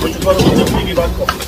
고춧가루 먼저 뿌리기 맞고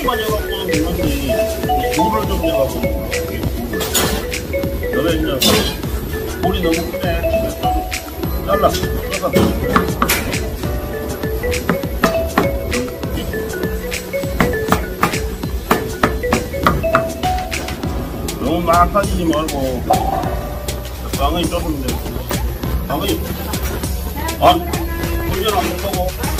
같이 가져가고는 몰랐는데 돌을 좀 내가지고 이게 돌을 여러 있냐 돌이 너무 크네 잘라 잘라 너무 막 빠지지 말고 방이 좁은데 방이 아? 훈련 안 된다고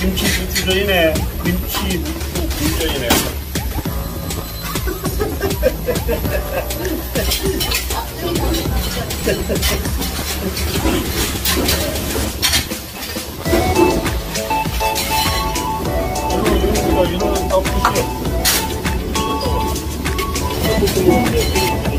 김치 부추전이네. 김치 무추 굴전이네. Gracias.